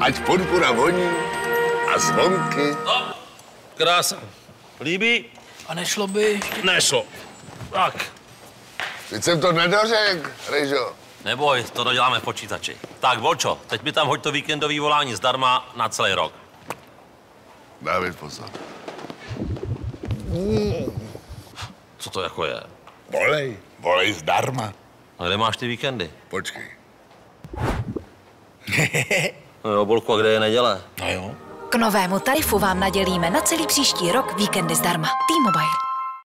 ať podpora voní a zvonky. No, krása. Líbí? A nešlo by ještě... Nešlo. Tak. Teď jsem to nedořekl, Ryžo. Neboj, to doděláme v počítači. Tak, Volčo, teď mi tam hoď to víkendový volání zdarma na celý rok. Dávid, pozor. Co to jako je? Volej, volej zdarma. A kde máš ty víkendy? Počkej. No jo, Bolku, a kde je neděle? No jo. K novému tarifu vám nadělíme na celý příští rok víkendy zdarma. T-Mobile.